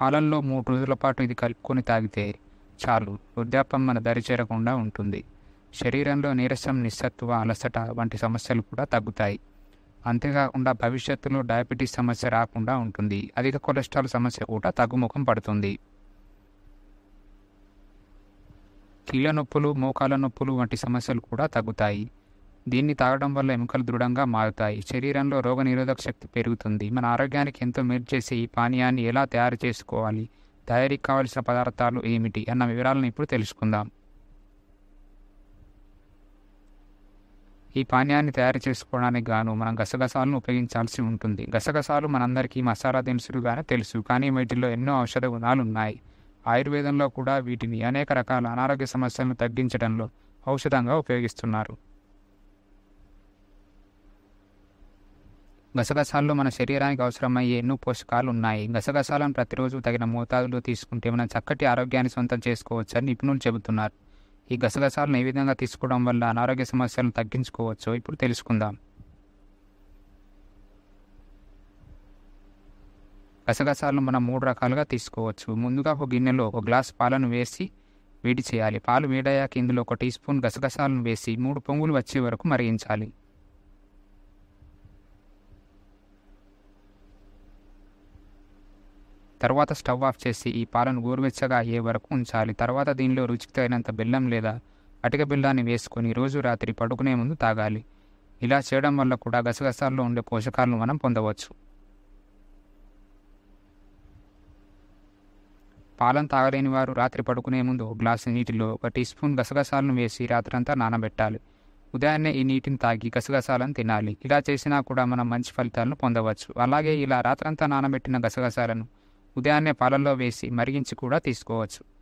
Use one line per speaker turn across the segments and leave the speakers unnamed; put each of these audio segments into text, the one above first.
పాలల్లో మూడు రోజుల పాటు ఇది కలుపుకొని తాగితే చాలు. వృద్ధాప్యం మన దరి చేరకుండా ఉంటుంది. శరీరంలో నీరసం నిస్సత్వ అలసట వంటి సమస్యలు కూడా తగ్గుతాయి. అంతేకాకుండా భవిష్యత్తులో డయాబెటీస్ సమస్య రాకుండా ఉంటుంది. అధిక కొలెస్ట్రాల్ సమస్య కూడా తగ్గుముఖం పడుతుంది. కీళ్ళ నొప్పులు మోకాల నొప్పులు వంటి సమస్యలు కూడా తగ్గుతాయి. దీన్ని తాగడం వల్ల ఎముకలు దృఢంగా మారుతాయి. శరీరంలో రోగనిరోధక శక్తి పెరుగుతుంది. మన ఆరోగ్యానికి ఎంతో మేలు చేసే ఈ పానీయాన్ని ఎలా తయారు చేసుకోవాలి? తయారీకి కావలసిన పదార్థాలు ఏమిటి? అన్న వివరాలను ఇప్పుడు తెలుసుకుందాం. ఈ పానీయాన్ని తయారు చేసుకోవడానికి గాను మనం గసగసాలను ఉపయోగించాల్సి ఉంటుంది. గసగసాలు మనందరికీ మసాలా దినుసులుగానే తెలుసు. కానీ వీటిలో ఎన్నో ఔషధ గుణాలు ఉన్నాయి. ఆయుర్వేదంలో కూడా వీటిని అనేక రకాల అనారోగ్య సమస్యలను తగ్గించడంలో ఔషధంగా ఉపయోగిస్తున్నారు. గసగసాల్లో మన శరీరానికి అవసరమయ్యే ఎన్నో పోషకాలు ఉన్నాయి గసగసాలను ప్రతిరోజు తగిన మోతాదులో తీసుకుంటే మనం చక్కటి ఆరోగ్యాన్ని సొంతం చేసుకోవచ్చని నిపుణులు చెబుతున్నారు. ఈ గసగసాలను ఏ విధంగా తీసుకోవడం వల్ల అనారోగ్య సమస్యలను తగ్గించుకోవచ్చో ఇప్పుడు తెలుసుకుందాం. గసగసాలను మనం మూడు రకాలుగా తీసుకోవచ్చు. ముందుగా ఒక గిన్నెలో ఒక గ్లాస్ పాలను వేసి వేడి చేయాలి. పాలు వేడయ్యాక ఇందులో ఒక టీ స్పూన్ గసగసాలను వేసి మూడు పొంగులు వచ్చే వరకు మరిగించాలి. తర్వాత స్టవ్ ఆఫ్ చేసి ఈ పాలను గోరువెచ్చగా అయ్యే వరకు ఉంచాలి. తర్వాత దీనిలో రుచికి తగినంత బెల్లం లేదా అటిక బెల్లాన్ని వేసుకొని రోజు రాత్రి పడుకునే ముందు తాగాలి. ఇలా చేయడం వల్ల కూడా గసగసాల్లో ఉండే పోషకాలను మనం పొందవచ్చు. పాలను తాగలేని వారు రాత్రి పడుకునే ముందు ఒక గ్లాసు నీటిలో ఒక టీ స్పూన్ గసగసాలను వేసి రాత్రంతా నానబెట్టాలి. ఉదయాన్నే ఈ నీటిని తాగి గసగసాలను తినాలి. ఇలా చేసినా కూడా మనం మంచి ఫలితాలను పొందవచ్చు. అలాగే ఇలా రాత్రంతా నానబెట్టిన గసగసాలను ఉదయాన్నే పాలల్లో వేసి మరిగించి కూడా తీసుకోవచ్చు.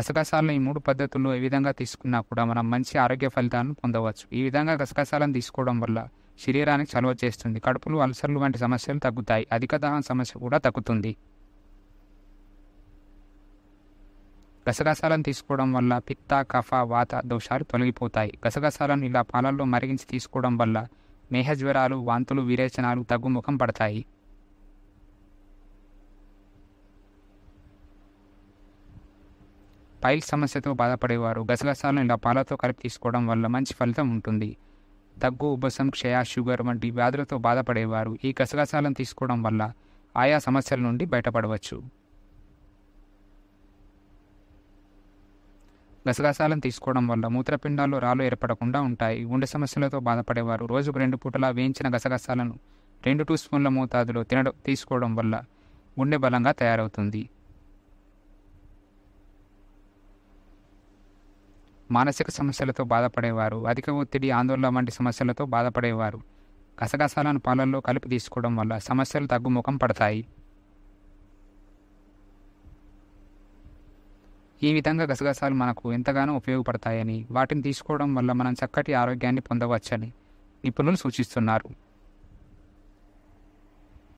గసగసాలను ఈ మూడు పద్ధతుల్లో ఏ విధంగా తీసుకున్నా కూడా మనం మంచి ఆరోగ్య ఫలితాలను పొందవచ్చు. ఈ విధంగా గసగసాలను తీసుకోవడం వల్ల శరీరానికి చలవ చేస్తుంది. కడుపులు అల్సర్లు వంటి సమస్యలు తగ్గుతాయి. అధిక దాహం సమస్య కూడా తగ్గుతుంది. గసగసాలను తీసుకోవడం వల్ల పిత్త కఫ వాత దోషాలు తొలగిపోతాయి. గసగసాలను ఇలా పాలల్లో మరిగించి తీసుకోవడం వల్ల మేహ జ్వరాలు వాంతులు విరేచనాలు తగ్గుముఖం పడతాయి. పైల్ సమస్యతో బాధపడేవారు. గసగసాలను ఇలా పాలతో కలిపి తీసుకోవడం వల్ల మంచి ఫలితం ఉంటుంది. దగ్గు ఉబ్బసం క్షయ షుగర్ వంటి వ్యాధులతో బాధపడేవారు. ఈ గసగసాలను తీసుకోవడం వల్ల ఆయా సమస్యల నుండి బయటపడవచ్చు. గసగసాలను తీసుకోవడం వల్ల మూత్రపిండాల్లో రాళ్ళు ఏర్పడకుండా ఉంటాయి. గుండె సమస్యలతో బాధపడేవారు. రోజుకు రెండు పూటలా వేయించిన గసగసాలను రెండు టూ స్పూన్ల మోతాదులో తినడం తీసుకోవడం వల్ల గుండె బలంగా తయారవుతుంది. మానసిక సమస్యలతో బాధపడేవారు అధిక ఒత్తిడి ఆందోళన వంటి సమస్యలతో బాధపడేవారు. గసగసాలను పాలల్లో కలిపి తీసుకోవడం వల్ల సమస్యలు తగ్గుముఖం పడతాయి. ఈ విధంగా గసగసాలు మనకు ఎంతగానో ఉపయోగపడతాయని వాటిని తీసుకోవడం వల్ల మనం చక్కటి ఆరోగ్యాన్ని పొందవచ్చని నిపుణులు సూచిస్తున్నారు.